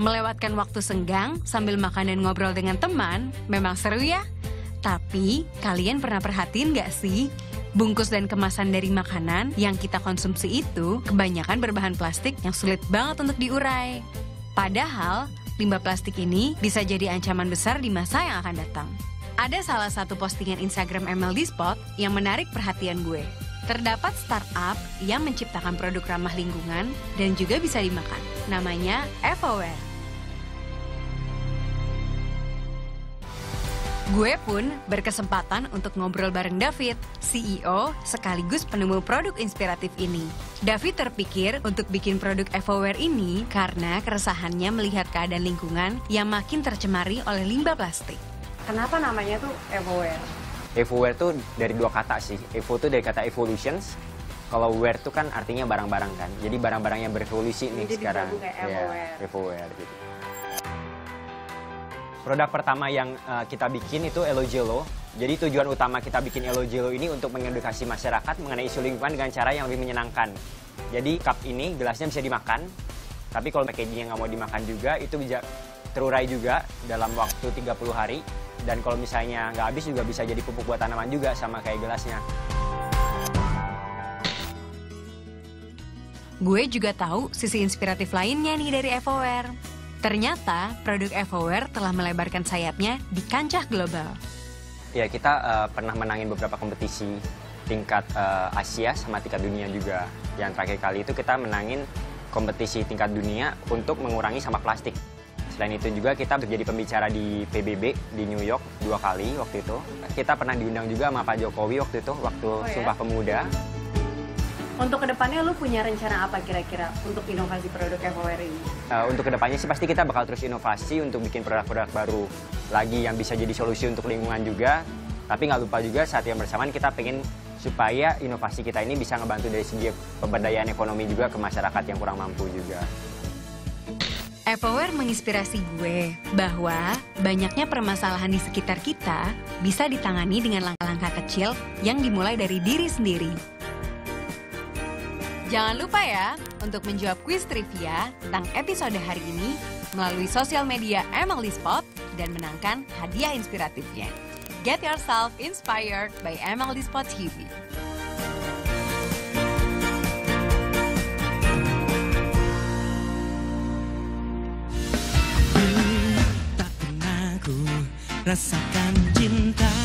Melewatkan waktu senggang sambil makan dan ngobrol dengan teman memang seru ya. Tapi kalian pernah perhatiin gak sih? Bungkus dan kemasan dari makanan yang kita konsumsi itu kebanyakan berbahan plastik yang sulit banget untuk diurai. Padahal, limbah plastik ini bisa jadi ancaman besar di masa yang akan datang. Ada salah satu postingan Instagram MLD Spot yang menarik perhatian gue. Terdapat startup yang menciptakan produk ramah lingkungan dan juga bisa dimakan. Namanya Evoware. Gue pun berkesempatan untuk ngobrol bareng David, CEO sekaligus penemu produk inspiratif ini. David terpikir untuk bikin produk EvoWare ini karena keresahannya melihat keadaan lingkungan yang makin tercemari oleh limbah plastik. Kenapa namanya tuh EvoWare? EvoWare tuh dari dua kata sih. Evo tuh dari kata evolutions. Kalau wear tuh kan artinya barang-barang kan. Jadi barang-barang yang berevolusi nih Jadi sekarang. kayak EvoWare. EvoWare gitu. Produk pertama yang uh, kita bikin itu Elo Jello. Jadi tujuan utama kita bikin Elo Jello ini untuk mengedukasi masyarakat mengenai isu lingkungan dengan cara yang lebih menyenangkan. Jadi cup ini gelasnya bisa dimakan, tapi kalau packaging yang nggak mau dimakan juga itu bisa terurai juga dalam waktu 30 hari. Dan kalau misalnya nggak habis juga bisa jadi pupuk buat tanaman juga sama kayak gelasnya. Gue juga tahu sisi inspiratif lainnya nih dari EvoWare. Ternyata produk EvoWare telah melebarkan sayapnya di kancah global. Ya kita uh, pernah menangin beberapa kompetisi tingkat uh, Asia sama tingkat dunia juga. Yang terakhir kali itu kita menangin kompetisi tingkat dunia untuk mengurangi sampah plastik. Selain itu juga kita menjadi pembicara di PBB di New York dua kali waktu itu. Kita pernah diundang juga sama Pak Jokowi waktu itu waktu ya? Sumpah Pemuda. Untuk ke depannya lu punya rencana apa kira-kira untuk inovasi produk EvoWare ini? Uh, untuk ke depannya sih pasti kita bakal terus inovasi untuk bikin produk-produk baru lagi yang bisa jadi solusi untuk lingkungan juga. Tapi nggak lupa juga saat yang bersamaan kita pengen supaya inovasi kita ini bisa ngebantu dari segi pemberdayaan ekonomi juga ke masyarakat yang kurang mampu juga. EvoWare menginspirasi gue bahwa banyaknya permasalahan di sekitar kita bisa ditangani dengan langkah-langkah kecil yang dimulai dari diri sendiri. Jangan lupa ya untuk menjawab kuis trivia tentang episode hari ini melalui sosial media Emily Spot dan menangkan hadiah inspiratifnya. Get yourself inspired by Emily Spot TV. Rasakan cinta